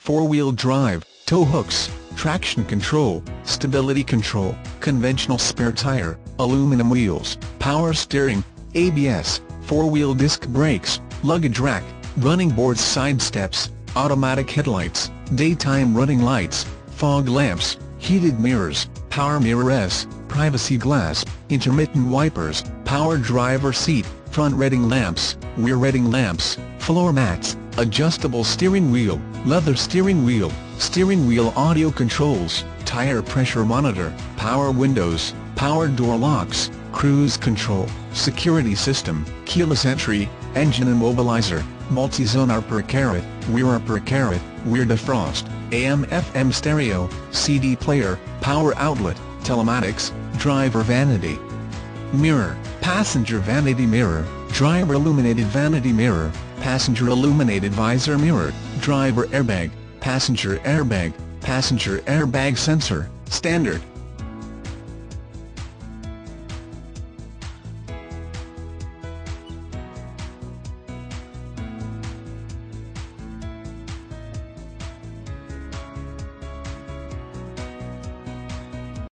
four-wheel drive, tow hooks, traction control, stability control, conventional spare tire, aluminum wheels, power steering, ABS, four-wheel disc brakes, luggage rack, running boards side steps, automatic headlights, daytime running lights, fog lamps, heated mirrors, power mirrors, privacy glass, intermittent wipers, power driver seat, front reading lamps, rear reading lamps, floor mats, adjustable steering wheel, leather steering wheel, steering wheel audio controls, tire pressure monitor, power windows, power door locks, cruise control, security system, keyless entry, engine immobilizer, multi-zone upper carrot, rear upper carrot, rear defrost, AM-FM stereo, CD player, power outlet, telematics, driver vanity. Mirror, passenger vanity mirror, driver illuminated vanity mirror, passenger illuminated visor mirror, driver airbag, passenger airbag, passenger airbag sensor, standard,